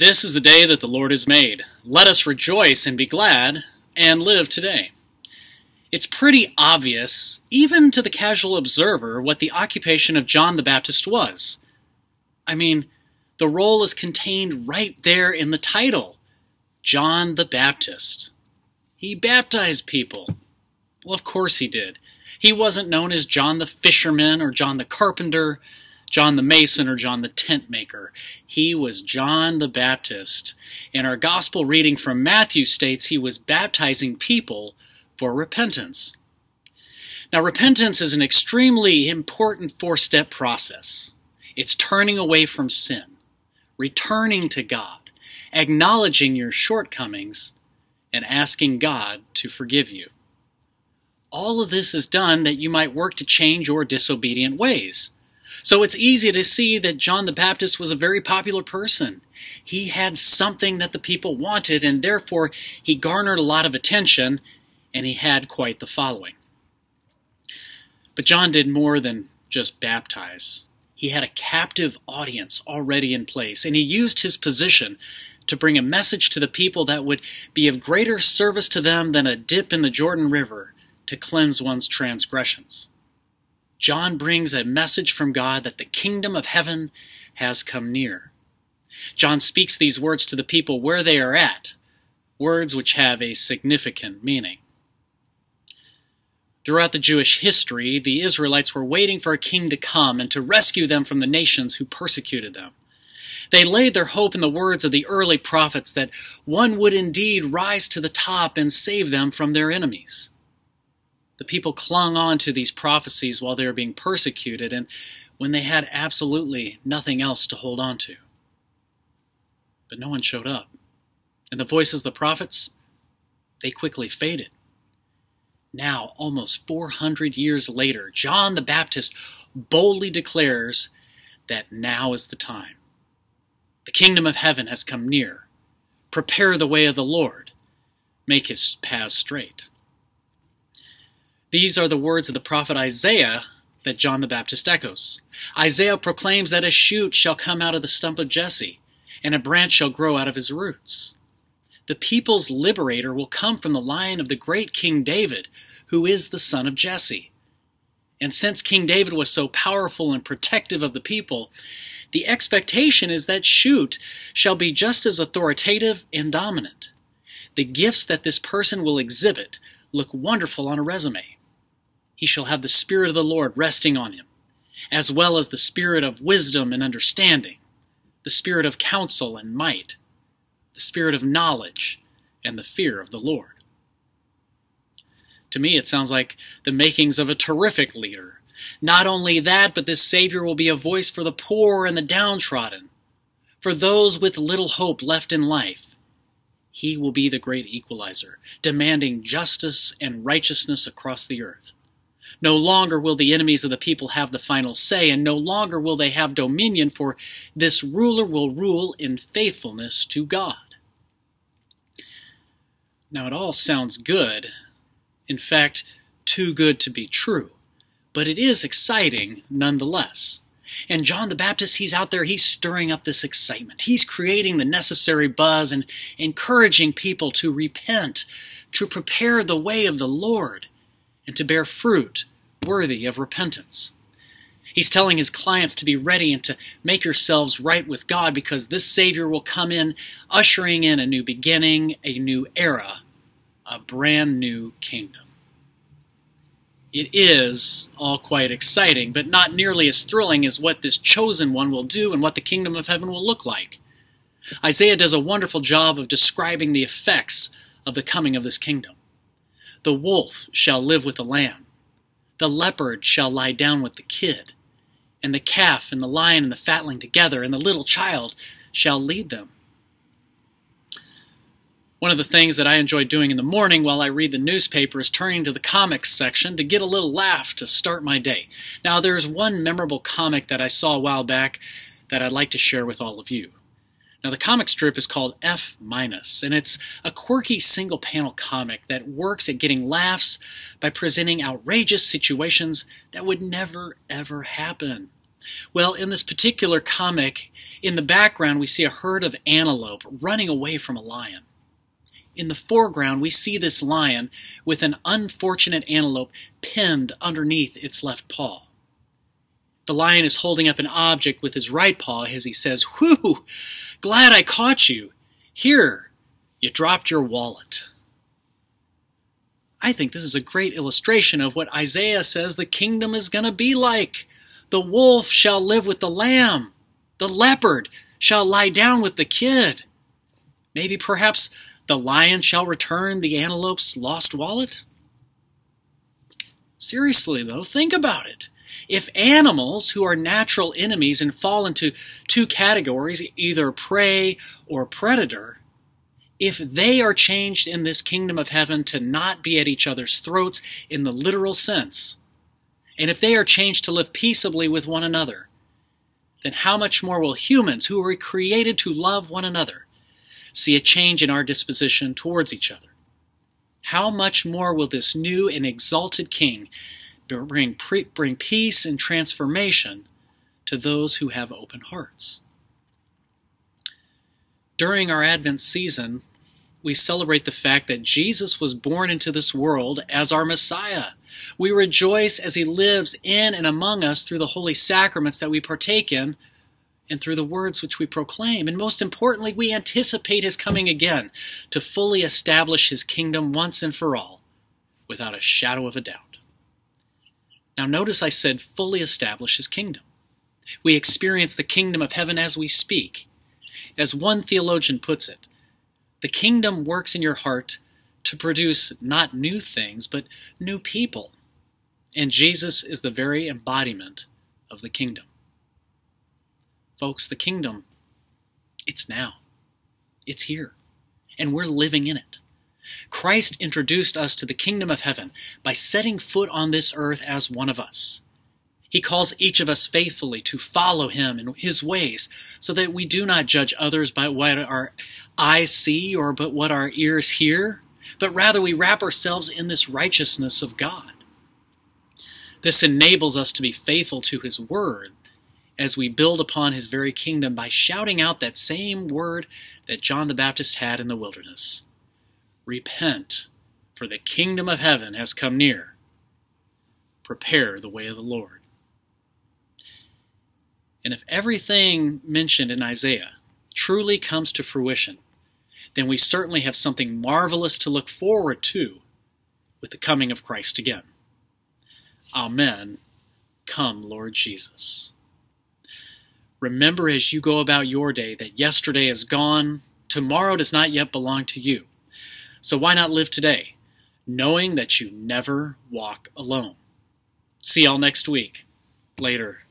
This is the day that the Lord has made. Let us rejoice and be glad and live today. It's pretty obvious, even to the casual observer, what the occupation of John the Baptist was. I mean, the role is contained right there in the title John the Baptist. He baptized people. Well, of course he did. He wasn't known as John the Fisherman or John the Carpenter John the Mason or John the Tent Maker. He was John the Baptist. And our gospel reading from Matthew states he was baptizing people for repentance. Now, repentance is an extremely important four step process. It's turning away from sin, returning to God, acknowledging your shortcomings, and asking God to forgive you. All of this is done that you might work to change your disobedient ways. So it's easy to see that John the Baptist was a very popular person. He had something that the people wanted, and therefore he garnered a lot of attention, and he had quite the following. But John did more than just baptize. He had a captive audience already in place, and he used his position to bring a message to the people that would be of greater service to them than a dip in the Jordan River to cleanse one's transgressions. John brings a message from God that the kingdom of heaven has come near. John speaks these words to the people where they are at, words which have a significant meaning. Throughout the Jewish history, the Israelites were waiting for a king to come and to rescue them from the nations who persecuted them. They laid their hope in the words of the early prophets that one would indeed rise to the top and save them from their enemies the people clung on to these prophecies while they were being persecuted and when they had absolutely nothing else to hold on to. But no one showed up. And the voices of the prophets, they quickly faded. Now, almost 400 years later, John the Baptist boldly declares that now is the time. The kingdom of heaven has come near. Prepare the way of the Lord. Make his paths straight. These are the words of the prophet Isaiah that John the Baptist echoes. Isaiah proclaims that a shoot shall come out of the stump of Jesse, and a branch shall grow out of his roots. The people's liberator will come from the line of the great King David, who is the son of Jesse. And since King David was so powerful and protective of the people, the expectation is that shoot shall be just as authoritative and dominant. The gifts that this person will exhibit look wonderful on a resume he shall have the Spirit of the Lord resting on him, as well as the Spirit of wisdom and understanding, the Spirit of counsel and might, the Spirit of knowledge, and the fear of the Lord. To me, it sounds like the makings of a terrific leader. Not only that, but this Savior will be a voice for the poor and the downtrodden, for those with little hope left in life. He will be the great equalizer, demanding justice and righteousness across the earth. No longer will the enemies of the people have the final say, and no longer will they have dominion, for this ruler will rule in faithfulness to God. Now, it all sounds good. In fact, too good to be true. But it is exciting nonetheless. And John the Baptist, he's out there, he's stirring up this excitement. He's creating the necessary buzz and encouraging people to repent, to prepare the way of the Lord, and to bear fruit worthy of repentance. He's telling his clients to be ready and to make yourselves right with God because this Savior will come in, ushering in a new beginning, a new era, a brand new kingdom. It is all quite exciting, but not nearly as thrilling as what this chosen one will do and what the kingdom of heaven will look like. Isaiah does a wonderful job of describing the effects of the coming of this kingdom. The wolf shall live with the lamb the leopard shall lie down with the kid, and the calf and the lion and the fatling together, and the little child shall lead them. One of the things that I enjoy doing in the morning while I read the newspaper is turning to the comics section to get a little laugh to start my day. Now, there's one memorable comic that I saw a while back that I'd like to share with all of you. Now, the comic strip is called F minus, and it's a quirky single panel comic that works at getting laughs by presenting outrageous situations that would never ever happen. Well, in this particular comic, In the background, we see a herd of antelope running away from a lion. In the foreground, we see this lion with an unfortunate antelope pinned underneath its left paw. The lion is holding up an object with his right paw as he says, Whew, glad I caught you. Here, you dropped your wallet. I think this is a great illustration of what Isaiah says the kingdom is going to be like. The wolf shall live with the lamb, the leopard shall lie down with the kid. Maybe perhaps the lion shall return the antelope's lost wallet? Seriously, though, think about it. If animals who are natural enemies and fall into two categories, either prey or predator, if they are changed in this kingdom of heaven to not be at each other's throats in the literal sense, and if they are changed to live peaceably with one another, then how much more will humans who were created to love one another see a change in our disposition towards each other? How much more will this new and exalted King bring, bring peace and transformation to those who have open hearts? During our Advent season, we celebrate the fact that Jesus was born into this world as our Messiah. We rejoice as he lives in and among us through the holy sacraments that we partake in and through the words which we proclaim. And most importantly, we anticipate his coming again to fully establish his kingdom once and for all, without a shadow of a doubt. Now, notice I said fully establish his kingdom. We experience the kingdom of heaven as we speak. As one theologian puts it, the kingdom works in your heart to produce not new things, but new people. And Jesus is the very embodiment of the kingdom. Folks, the kingdom, it's now. It's here. And we're living in it. Christ introduced us to the kingdom of heaven by setting foot on this earth as one of us. He calls each of us faithfully to follow him in his ways so that we do not judge others by what our eyes see or but what our ears hear, but rather we wrap ourselves in this righteousness of God. This enables us to be faithful to his word as we build upon his very kingdom by shouting out that same word that John the Baptist had in the wilderness Repent, for the kingdom of heaven has come near. Prepare the way of the Lord. And if everything mentioned in Isaiah truly comes to fruition, then we certainly have something marvelous to look forward to with the coming of Christ again. Amen. Come, Lord Jesus. Remember as you go about your day that yesterday is gone, tomorrow does not yet belong to you. So why not live today, knowing that you never walk alone? See y'all next week. Later.